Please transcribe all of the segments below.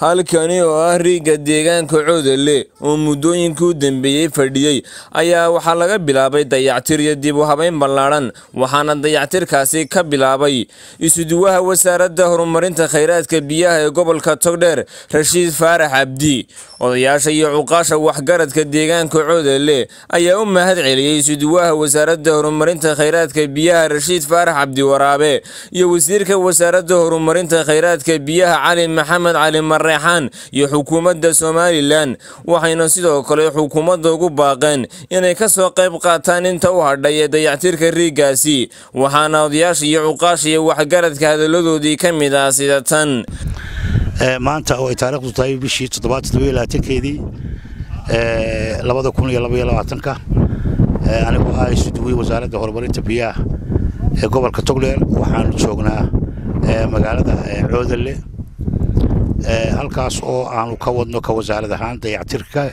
halkani oo ah riigga deegaanka coodale oo muddooyinkii u dambeeyey fadhiyey ayaa waxaa laga bilaabay dayactir iyo dib u habayn ballaadhan waxaana dayactirkaasi ka bilaabay isuduwaha wasaaradda horumarinta khayraadka biyaha ee gobolka togdheer rashiid faarax cabdi odayaasha iyo cuqaasha waxgaradka deegaanka coodale ayaa u mahad celiyey isuduwaha wasaaradda horumarinta khayraadka biyaha rashiid faarax cabdi waraabe iyo wasiirka wasaaradda horumarinta khayraadka biyaha cali maxamed cali mareexaan iyo xukuumadda somalilan waxayna sidoo kale xukuumadda ugu baaqeen inay ka soo qayb qaataan inta u hadhay ee dayactirka riiggaasi waxaana odayaasha iyo cuqaasha iyo waxgaradka hadalladoodii ka mid ah sida tan. Maanta oo ay taariikhdu tahay bishii toddobaad keedii labada kun iyo labaiyo labaatanka anigoo ah isuduwey wasaaradda horumarinta biyaha ee gobolka togdheer waxaanu joognaa magaalada coodale halkaas oo aanu ka wadno ka wasaarad ahaan dayactirka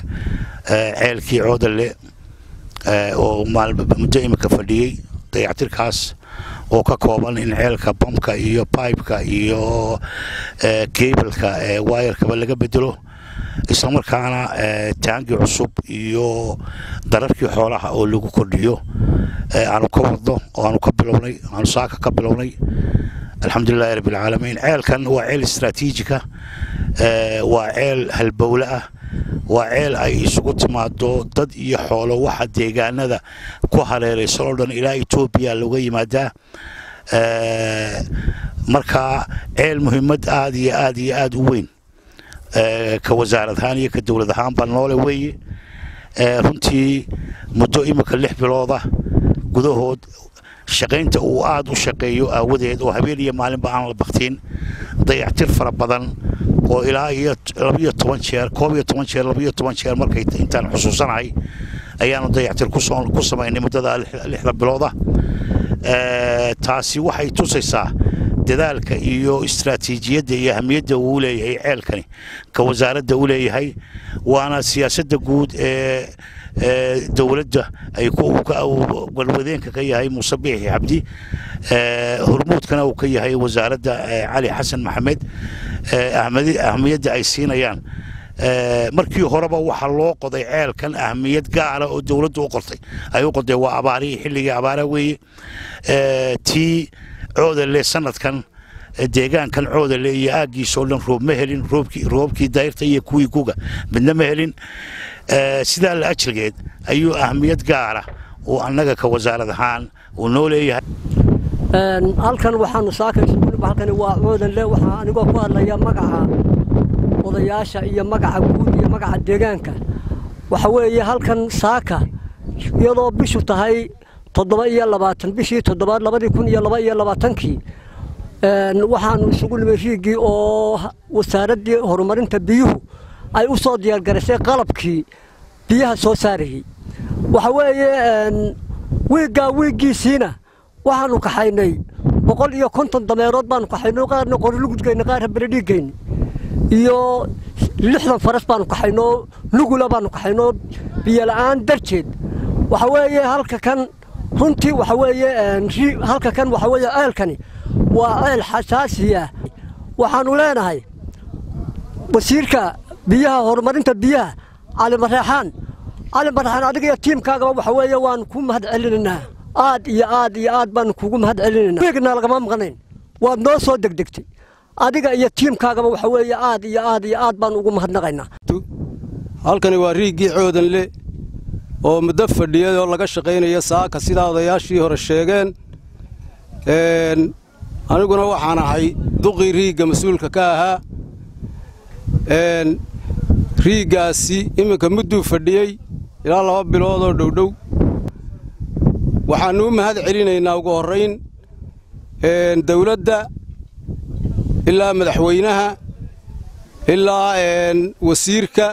ceelkii coodale oo muddo imika fadhiyey dayactirkaas oo ka kooban in ceelka bamka iyo baybka iyo kebalka wayarkaba laga bedelo islamarkaana taangi cusub iyo dararkii xoolaha oo lagu kordhiyo. Aanu ka wadno oo aanu ka bilownay aanu saaka ka bilownay alxamdulilahi rabbilcaalamiin ceelkan waa ceel istraatiijika waa ceel halbowle ah waa ceel ay isugu timaado dad iyo xoolo waxa deegaanada ku hareeraysan oo dhan ilaa etoobiya looga yimaadaa marka ceel muhiimad aad iyo aad iyo aad u weyn ka wasaarad ahaan iyo ka dowlad ahaanba noole weeye. Runtii muddo imika lix bilooda gudahood shaqaynta uu aad u shaqeeyo aawadeed oo habeen iyo maalinba aan la baktiin dayactir fara badan oo ilaa iyo labiyo toban jeer koob iyo toban jeer labiyo toban jeer markay intaan xusuusanahay ayaanu dayactir ku samaynay muddada lixda bilooda. Taasi waxay tusaysaa dadaalka iyo istraatiijiyadda iyo ahamiyadda uu leeyahay ceelkani ka wasaaradda u leeyahay waana siyaasadda guud ee dowladda galwadeenka ka yahay muuse biixi cabdi hormuudkana uu ka yahay wasaaradda cali xasan maxamed ahamiyadda ay siinayaan. Markii horeba waxaa loo qoday ceelkan ahamiyad gaara oo dowladdu u qortay ay u qoday waa abaarihii xilligii abaara weeye. Tii coodale sanadkan deegaankan coodale iyo aaggiisoo dhan roob ma helin roobkii dayrta iyo kuwii guga. Midna ma helin. Sidaa la ajrigeed ayuu ahamiyad gaara uu annaga ka wasaarad ahaan uu noo leeyahay. Halkan waxaanu saakaysugunba halkani waa coodanle waxaa anigoo ku hadlaya magaca odayaasha iyo magaca guud iyo magaca deegaanka. Waxa weeye halkan saaka iyadoo bishu tahay toddoba iyo labaatan bishii toddobaad labadii kun iyo laba iyo labaatankii waxaanu isugu nimay riigii oo wasaaraddii horumarinta biyuhu ay u soo diyaargaraysay qalabkii biyaha soo saarayey waxa weeye wiiggaa wiiggiisiina waxaanu kaxaynay boqol iyo konton dameerood baanu kaxaynay qaarna qorilugudgeyna qaarna beredhiiggeyni iyo lixdan faras baanu kaxaynoo lugula baanu kaxaynoo biyola'aan darjeed. Waxa weeye halka kan runtii waxa weeye halka kan waxa weeye ceelkani waa ceel xasaasi ah. Waxaanu leenahay wasiirka biyaha horumarinta biyaha cali mareexaan cali adiga iyo tiimkaagaba waxa weeye waan ku mahad celinaynaa aad iyo aad iyo aad baanu kugu mahad celinaynaa wiigna lagama maqnayn. Waad noo soo degdegtay. Adiga iyo tiimkaagaba waxa weeye aad iyo aad iyo aad baan ugu mahadnaqaynaa. Halkani waa riiggii coodanle oo muddo fadhiyay oo laga shaqaynaya saaka sidaa odayaashii hore sheegeen aniguna waxaan ahay duqii riigga mas'uulka ka ahaa. Riiggaasi iminka mudduu fadhiyey ilaa laba bilood oo dhowdhow waxaannu u mahad celinaynaa ugu horrayn dawladda ilaa madaxweynaha ilaa wasiirka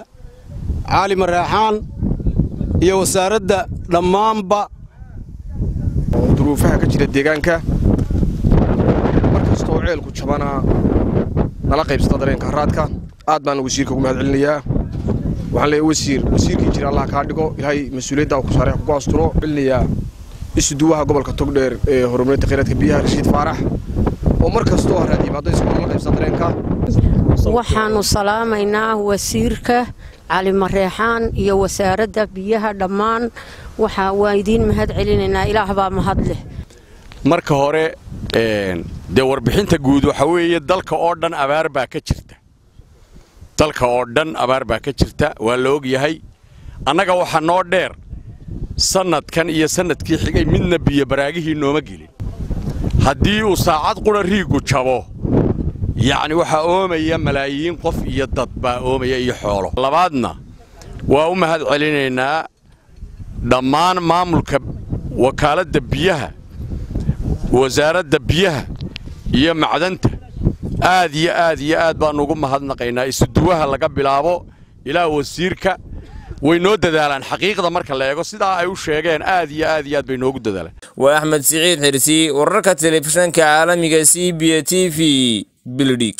cali mareexaan iyo wasaaradda dhammaanba. Duruufaha ka jira deegaanka. Mar kastoo ceelku jabanaa nala qaybsata dareenka haraadka. Aad baan wasiirka ugu mahad celinayaa waxaan leeyahay wasiir wasiirkii jira allah kaa dhigo ilaahay mas'uuliyadda ku saaray kugu asturo celinayaa isuduwaha gobolka togdheer ee horumarinta khayraadka biyaha rashiid faarax oo mar kastoo haraad yimaado dareenka salaamaynaa wasiirka cali mareexaan iyo wasaaradda biyaha dhammaan. Waxa waa idiin mahad celinaynaa ilaah baa mahad leh. Marka hore dee warbixinta guud waxa weeye dalka oo dhan abaar baa ka jirta. Dalka oo dhan abaar baa ka jirta waa la og yahay. Annaga waxaa noo dheer sannadkan iyo sannadkii xigay midna biyo baraagihii nooma gelin haddii uu saacad qudha riiggu jabo yacni waxaa oomaya malaayiin qof iyo dad baa oomaya iyo xoolo. Labaadna waa u mahad celinaynaa dhammaan maamulka wakaaladda biyaha wasaaradda biyaha iyo macdanta. Aad iyo aad iyo aad baannu ugu mahadnaqaynaa. Isuduwaha laga bilaabo ilaa wasiirka way noo dadaalaan xaqiiqda marka la eego sidaa ay u sheegeen aad iyo aad iyo aad bay noogu dadaalaan waa axmed siciid xirsi wararka telefishanka caalamiga c b a t v bildhig